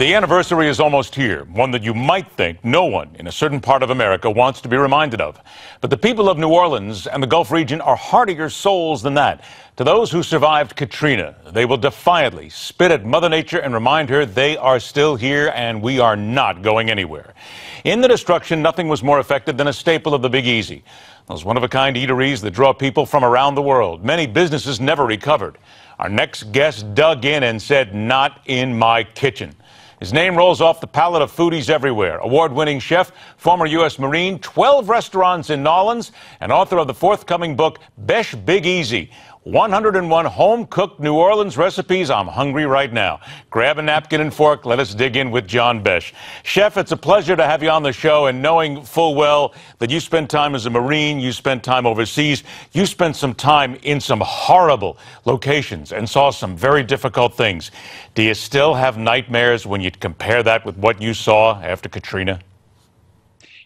The anniversary is almost here, one that you might think no one in a certain part of America wants to be reminded of. But the people of New Orleans and the Gulf region are heartier souls than that. To those who survived Katrina, they will defiantly spit at Mother Nature and remind her they are still here and we are not going anywhere. In the destruction, nothing was more effective than a staple of the Big Easy. Those one of a kind eateries that draw people from around the world. Many businesses never recovered. Our next guest dug in and said, Not in my kitchen. His name rolls off the palate of foodies everywhere. Award winning chef, former U.S. Marine, 12 restaurants in N'awlins, and author of the forthcoming book, Besh Big Easy 101 home cooked New Orleans recipes. I'm hungry right now. Grab a napkin and fork. Let us dig in with John Besh. Chef, it's a pleasure to have you on the show. And knowing full well that you spent time as a Marine, you spent time overseas, you spent some time in some horrible locations and saw some very difficult things. Do you still have nightmares when you compare that with what you saw after Katrina?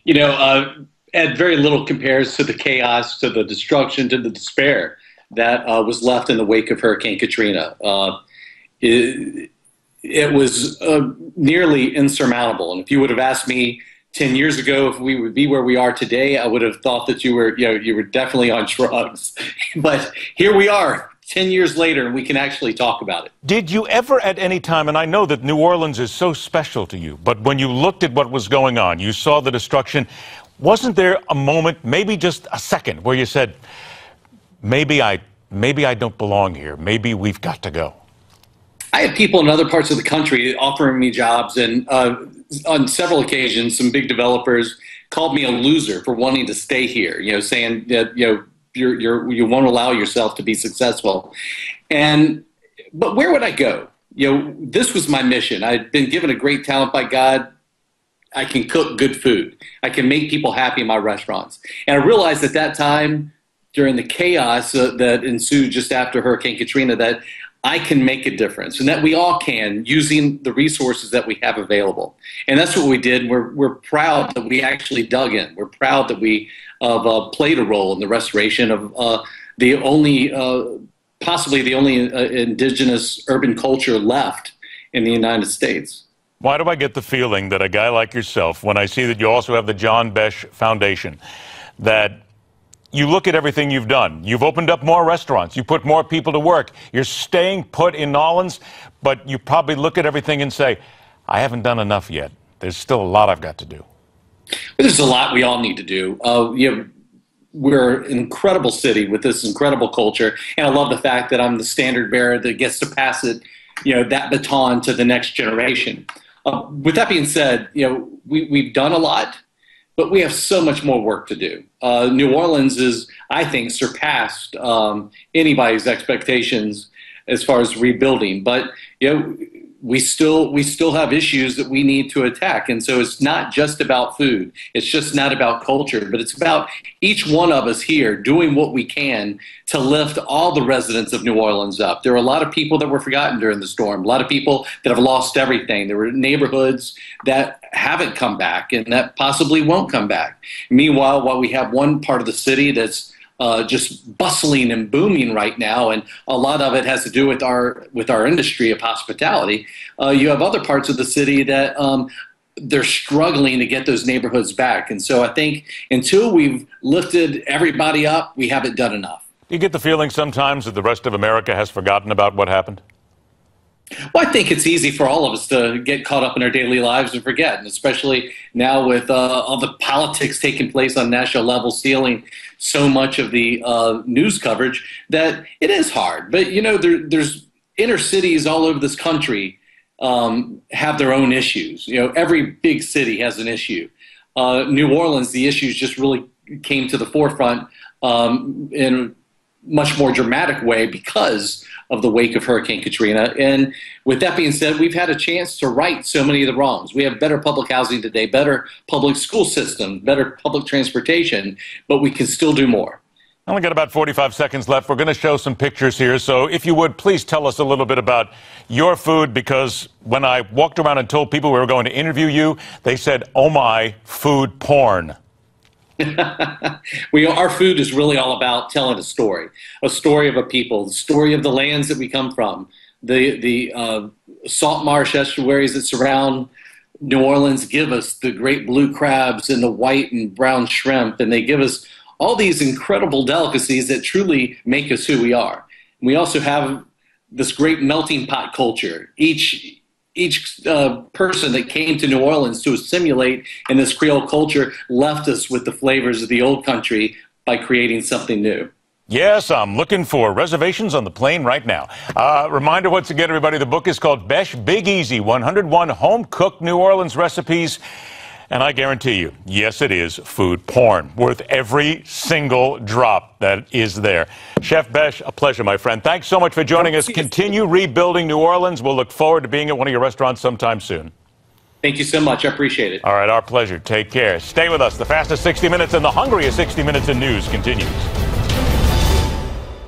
You know, uh, Ed, very little compares to the chaos, to the destruction, to the despair that uh, was left in the wake of Hurricane Katrina. Uh, it, it, was uh, nearly insurmountable. And if you would have asked me 10 years ago if we would be where we are today, I would have thought that you were, you know, you were definitely on drugs. but here we are. 10 years later, and we can actually talk about it. Did you ever at any time, and I know that New Orleans is so special to you, but when you looked at what was going on, you saw the destruction, wasn't there a moment, maybe just a second, where you said, maybe I maybe I don't belong here. Maybe we've got to go. I had people in other parts of the country offering me jobs, and uh, on several occasions, some big developers called me a loser for wanting to stay here. You know, saying that you know you're, you're you won't allow yourself to be successful, and but where would I go? You know, this was my mission. I'd been given a great talent by God. I can cook good food. I can make people happy in my restaurants. And I realized at that time during the chaos uh, that ensued just after Hurricane Katrina that I can make a difference and that we all can using the resources that we have available. And that's what we did. We're, we're proud that we actually dug in. We're proud that we uh, played a role in the restoration of uh, the only, uh, possibly the only uh, indigenous urban culture left in the United States. Why do I get the feeling that a guy like yourself, when I see that you also have the John Besh Foundation, that you look at everything you've done. You've opened up more restaurants. You put more people to work. You're staying put in N'awlins, but you probably look at everything and say, I haven't done enough yet. There's still a lot I've got to do. There's a lot we all need to do. Uh, you know, we're an incredible city with this incredible culture, and I love the fact that I'm the standard bearer that gets to pass it, you know, that baton to the next generation. Uh, with that being said, you know, we, we've done a lot but we have so much more work to do. Uh, New Orleans is, I think, surpassed um, anybody's expectations as far as rebuilding. But you know, we still we still have issues that we need to attack. And so it's not just about food. It's just not about culture but it's about each one of us here doing what we can to lift all the residents of new orleans up. There are a lot of people that were forgotten during the storm a lot of people that have lost everything. There were neighborhoods that haven't come back and that possibly won't come back. Meanwhile while we have one part of the city that's uh, just bustling and booming right now, and a lot of it has to do with our with our industry of hospitality. Uh, you have other parts of the city that um, they're struggling to get those neighborhoods back, and so I think until we've lifted everybody up, we haven't done enough. You get the feeling sometimes that the rest of America has forgotten about what happened. Well, I think it's easy for all of us to get caught up in our daily lives and forget, and especially now with uh, all the politics taking place on national level, stealing so much of the uh, news coverage, that it is hard. But you know, there, there's inner cities all over this country um, have their own issues. You know, every big city has an issue. Uh, New Orleans, the issues just really came to the forefront um, in much more dramatic way because of the wake of Hurricane Katrina. And with that being said, we've had a chance to right so many of the wrongs. We have better public housing today, better public school system, better public transportation, but we can still do more. I only got about 45 seconds left. We're going to show some pictures here. So, if you would, please tell us a little bit about your food because when I walked around and told people we were going to interview you, they said, oh my, food porn. we our food is really all about telling a story, a story of a people, the story of the lands that we come from, the the uh, salt marsh estuaries that surround New Orleans give us the great blue crabs and the white and brown shrimp, and they give us all these incredible delicacies that truly make us who we are. We also have this great melting pot culture. Each each uh, person that came to New Orleans to assimilate in this Creole culture left us with the flavors of the old country by creating something new. Yes, I'm looking for reservations on the plane right now. Uh, reminder once again, everybody, the book is called Besh Big Easy 101 Home Cooked New Orleans Recipes. And I guarantee you, yes, it is food porn, worth every single drop that is there. Chef Besh, a pleasure, my friend. Thanks so much for joining us. Continue rebuilding New Orleans. We'll look forward to being at one of your restaurants sometime soon. Thank you so much. I appreciate it. All right, our pleasure. Take care. Stay with us. The fastest 60 minutes and the hungriest 60 minutes in news continues.